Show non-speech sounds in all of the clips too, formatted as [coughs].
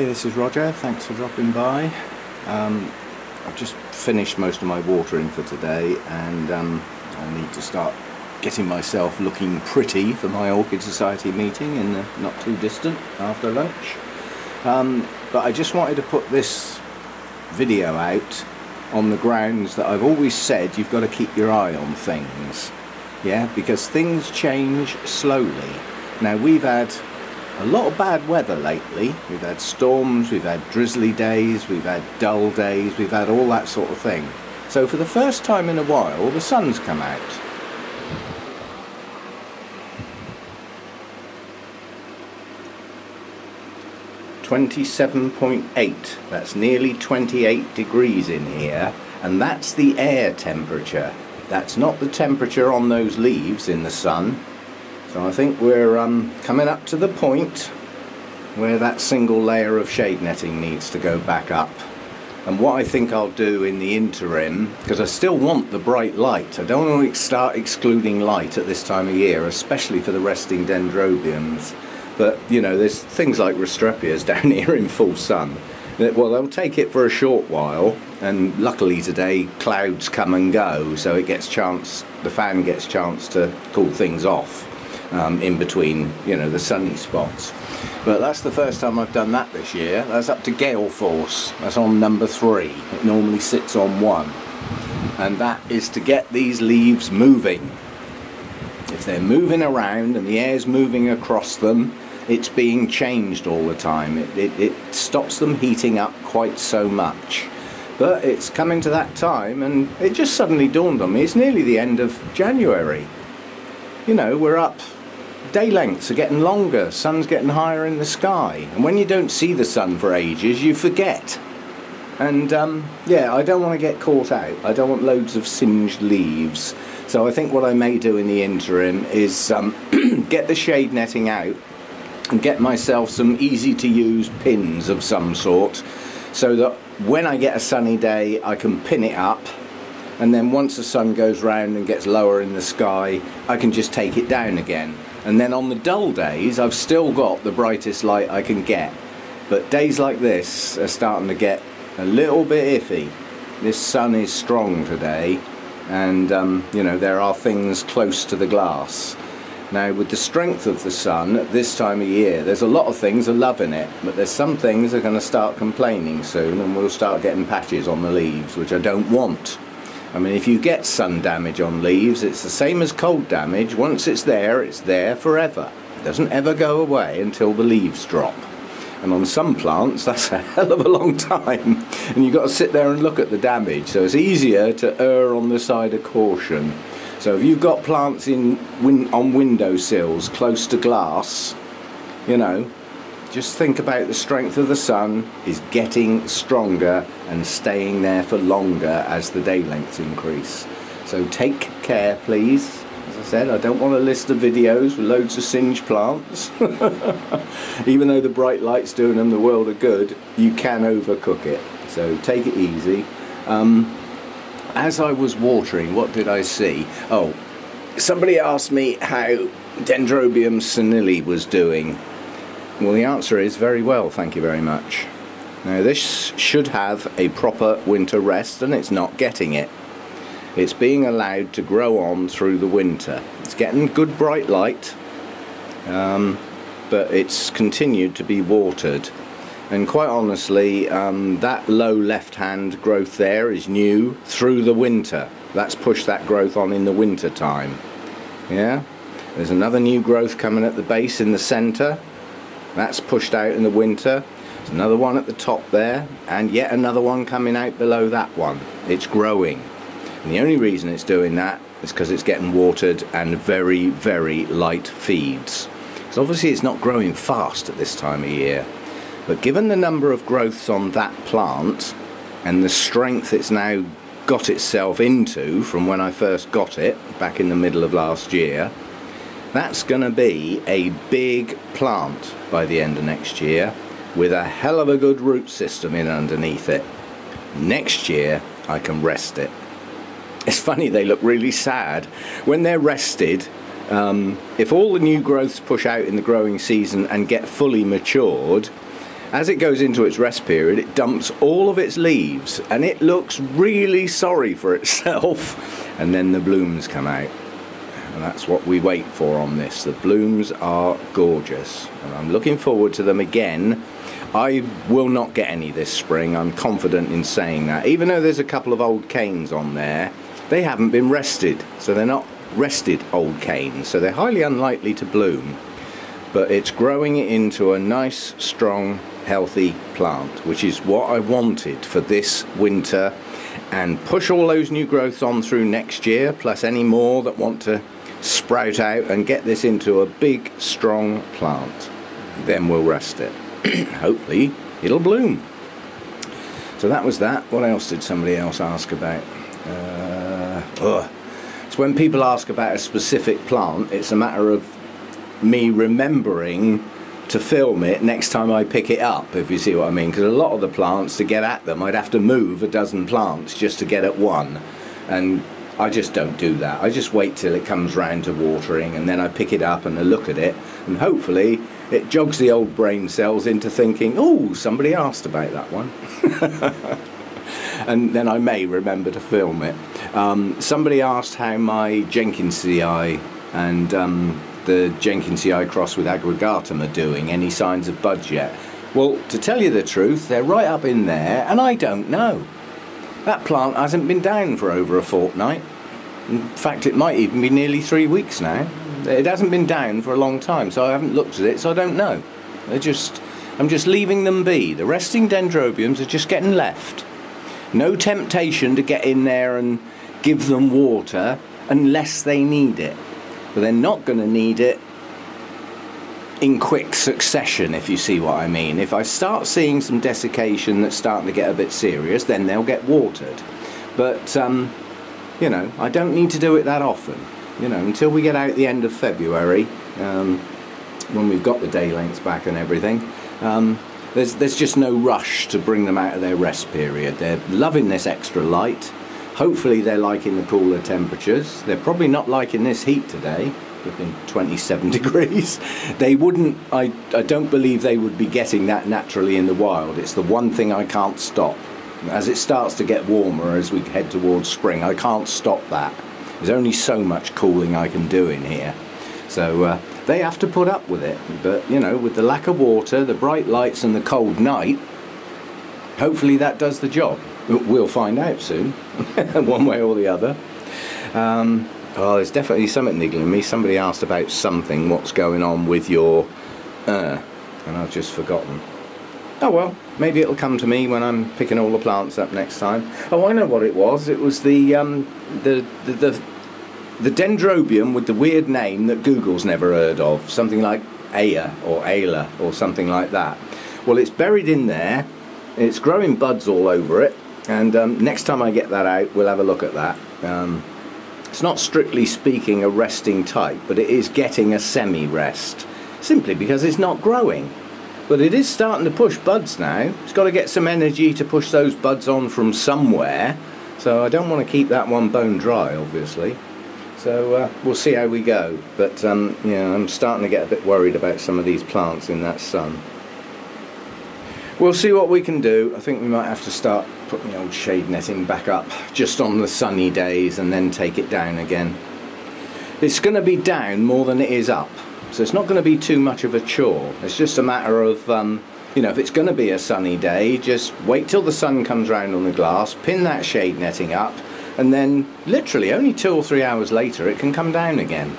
Hi, this is Roger. Thanks for dropping by. Um, I've just finished most of my watering for today and um, I need to start getting myself looking pretty for my Orchid Society meeting in the not too distant after lunch. Um, but I just wanted to put this video out on the grounds that I've always said you've got to keep your eye on things. Yeah, because things change slowly. Now we've had a lot of bad weather lately. We've had storms, we've had drizzly days, we've had dull days, we've had all that sort of thing. So for the first time in a while, the sun's come out. Twenty-seven point eight. That's nearly twenty-eight degrees in here, and that's the air temperature. That's not the temperature on those leaves in the sun. So I think we're um, coming up to the point where that single layer of shade netting needs to go back up. And what I think I'll do in the interim, because I still want the bright light, I don't want to start excluding light at this time of year, especially for the resting dendrobiums. But, you know, there's things like Restrepias [laughs] down here in full sun. Well, they'll take it for a short while, and luckily today clouds come and go, so it gets chance, the fan gets chance to cool things off um, in between, you know, the sunny spots. But that's the first time I've done that this year. That's up to gale force. That's on number three. It normally sits on one. And that is to get these leaves moving. If they're moving around and the air's moving across them, it's being changed all the time. It, it, it stops them heating up quite so much. But it's coming to that time and it just suddenly dawned on me, it's nearly the end of January. You know, we're up day lengths are getting longer, sun's getting higher in the sky, and when you don't see the sun for ages, you forget. And um, yeah, I don't want to get caught out. I don't want loads of singed leaves. So I think what I may do in the interim is um, [clears throat] get the shade netting out and get myself some easy to use pins of some sort so that when I get a sunny day I can pin it up and then once the sun goes round and gets lower in the sky I can just take it down again. And then on the dull days I've still got the brightest light I can get. But days like this are starting to get a little bit iffy. This sun is strong today and um, you know there are things close to the glass. Now with the strength of the sun at this time of year there's a lot of things are loving it but there's some things are going to start complaining soon and we'll start getting patches on the leaves which I don't want I mean, if you get sun damage on leaves, it's the same as cold damage. Once it's there, it's there forever. It doesn't ever go away until the leaves drop. And on some plants, [laughs] that's a hell of a long time. And you've got to sit there and look at the damage. So it's easier to err on the side of caution. So if you've got plants in win on windowsills close to glass, you know, just think about the strength of the sun is getting stronger and staying there for longer as the day lengths increase. So take care please. As I said, I don't want a list of videos with loads of singed plants. [laughs] Even though the bright light's doing them the world of good, you can overcook it. So take it easy. Um, as I was watering, what did I see? Oh, somebody asked me how Dendrobium senile was doing well, the answer is very well, thank you very much. Now, this should have a proper winter rest, and it's not getting it. It's being allowed to grow on through the winter. It's getting good bright light, um, but it's continued to be watered. And quite honestly, um, that low left-hand growth there is new through the winter. That's pushed that growth on in the winter time. Yeah? There's another new growth coming at the base in the centre that's pushed out in the winter. There's another one at the top there, and yet another one coming out below that one. It's growing. And the only reason it's doing that is because it's getting watered and very, very light feeds. Because obviously it's not growing fast at this time of year. But given the number of growths on that plant and the strength it's now got itself into from when I first got it back in the middle of last year, that's going to be a big plant by the end of next year with a hell of a good root system in underneath it. Next year I can rest it. It's funny they look really sad. When they're rested, um, if all the new growths push out in the growing season and get fully matured, as it goes into its rest period, it dumps all of its leaves and it looks really sorry for itself. [laughs] And then the blooms come out. And that's what we wait for on this. The blooms are gorgeous. And I'm looking forward to them again. I will not get any this spring, I'm confident in saying that. Even though there's a couple of old canes on there, they haven't been rested. So they're not rested old canes. So they're highly unlikely to bloom. But it's growing into a nice, strong, healthy plant, which is what I wanted for this winter and push all those new growths on through next year, plus any more that want to sprout out and get this into a big, strong plant. Then we'll rest it. [clears throat] Hopefully, it'll bloom. So that was that. What else did somebody else ask about? Uh, ugh. So when people ask about a specific plant, it's a matter of me remembering to film it next time I pick it up, if you see what I mean. Because a lot of the plants, to get at them, I'd have to move a dozen plants just to get at one. And I just don't do that. I just wait till it comes round to watering and then I pick it up and I look at it and hopefully it jogs the old brain cells into thinking, oh, somebody asked about that one. [laughs] and then I may remember to film it. Um, somebody asked how my Jenkinsii and um, the Jenkinsii cross with aggregatum are doing, any signs of buds yet? Well, to tell you the truth, they're right up in there, and I don't know. That plant hasn't been down for over a fortnight. In fact, it might even be nearly three weeks now. It hasn't been down for a long time, so I haven't looked at it, so I don't know. They're just, I'm just leaving them be. The resting dendrobiums are just getting left. No temptation to get in there and give them water unless they need it but they're not going to need it in quick succession, if you see what I mean. If I start seeing some desiccation that's starting to get a bit serious, then they'll get watered. But, um, you know, I don't need to do it that often. You know, until we get out the end of February, um, when we've got the day lengths back and everything, um, there's, there's just no rush to bring them out of their rest period. They're loving this extra light. Hopefully they're liking the cooler temperatures. They're probably not liking this heat today, within 27 [laughs] degrees. They wouldn't, I, I don't believe they would be getting that naturally in the wild. It's the one thing I can't stop. As it starts to get warmer as we head towards spring, I can't stop that. There's only so much cooling I can do in here. So uh, they have to put up with it. But, you know, with the lack of water, the bright lights and the cold night, hopefully that does the job. We'll find out soon, [laughs] one way or the other. Um, oh, there's definitely something niggling me. Somebody asked about something, what's going on with your... Uh, and I've just forgotten. Oh well, maybe it'll come to me when I'm picking all the plants up next time. Oh, I know what it was. It was the um, the, the, the the dendrobium with the weird name that Google's never heard of, something like Aya or Ayla or something like that. Well, it's buried in there. It's growing buds all over it, and um, next time I get that out, we'll have a look at that. Um, it's not strictly speaking a resting type, but it is getting a semi-rest, simply because it's not growing. But it is starting to push buds now. It's got to get some energy to push those buds on from somewhere. So I don't want to keep that one bone dry, obviously. So uh, we'll see how we go. But um, yeah, I'm starting to get a bit worried about some of these plants in that sun. We'll see what we can do. I think we might have to start putting the old shade netting back up just on the sunny days and then take it down again. It's going to be down more than it is up. So it's not going to be too much of a chore. It's just a matter of, um, you know, if it's going to be a sunny day, just wait till the sun comes round on the glass, pin that shade netting up, and then literally only two or three hours later it can come down again.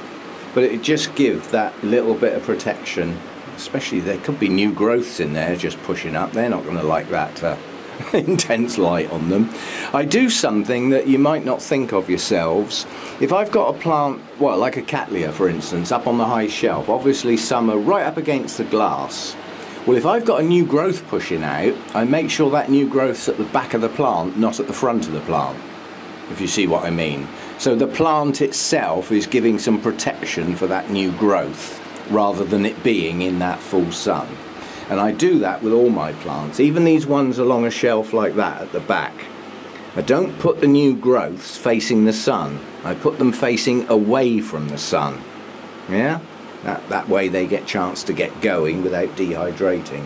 But it just gives that little bit of protection especially there could be new growths in there just pushing up. They're not going to like that uh, [laughs] intense light on them. I do something that you might not think of yourselves. If I've got a plant, well, like a Cattleya for instance, up on the high shelf, obviously some are right up against the glass. Well, if I've got a new growth pushing out, I make sure that new growth's at the back of the plant, not at the front of the plant, if you see what I mean. So the plant itself is giving some protection for that new growth rather than it being in that full sun. And I do that with all my plants, even these ones along a shelf like that at the back. I don't put the new growths facing the sun. I put them facing away from the sun. Yeah? That, that way they get chance to get going without dehydrating.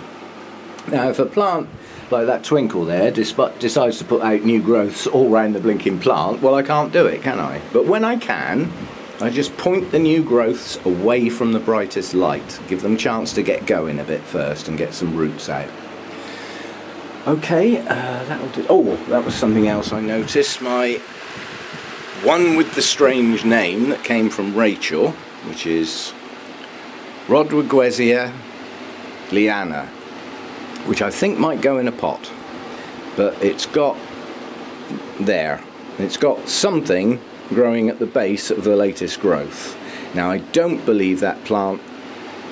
Now, if a plant like that twinkle there decides to put out new growths all round the blinking plant, well, I can't do it, can I? But when I can, I just point the new growths away from the brightest light, give them chance to get going a bit first and get some roots out. Okay, uh, that'll do. Oh, that was something else I noticed. My one with the strange name that came from Rachel, which is Rodriguezia leeana, which I think might go in a pot. But it's got there, it's got something growing at the base of the latest growth. Now I don't believe that plant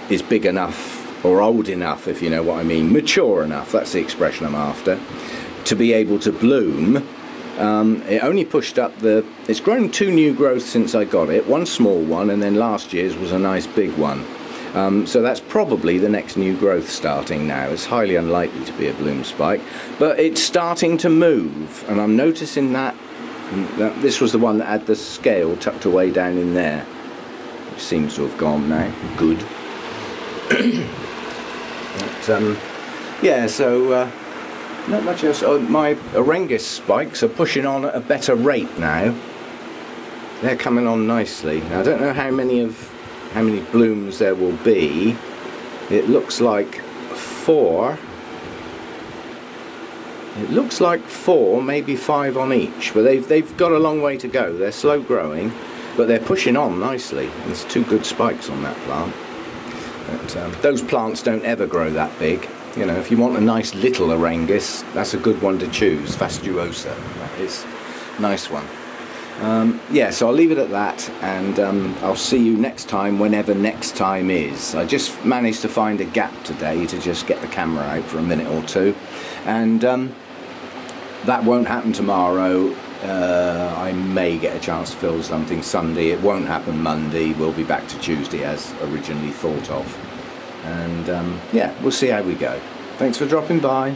is big enough or old enough, if you know what I mean, mature enough, that's the expression I'm after, to be able to bloom. Um, it only pushed up the, it's grown two new growths since I got it, one small one and then last year's was a nice big one. Um, so that's probably the next new growth starting now. It's highly unlikely to be a bloom spike, but it's starting to move, and I'm noticing that, that this was the one that had the scale tucked away down in there, which seems to have gone now. Good. [coughs] but, um, yeah, so uh, not much else. Oh, my Aerangis spikes are pushing on at a better rate now. They're coming on nicely. Now, I don't know how many of how many blooms there will be. It looks like four. It looks like four, maybe five on each, but they've, they've got a long way to go. They're slow growing, but they're pushing on nicely. There's two good spikes on that plant. But, um, those plants don't ever grow that big. You know, if you want a nice little Aerangis, that's a good one to choose. Fastuosa, that is. Nice one. Um, yeah, so I'll leave it at that, and um, I'll see you next time, whenever next time is. I just managed to find a gap today to just get the camera out for a minute or two, and um, that won't happen tomorrow. Uh, I may get a chance to film something Sunday. It won't happen Monday. We'll be back to Tuesday as originally thought of. And um, yeah, we'll see how we go. Thanks for dropping by.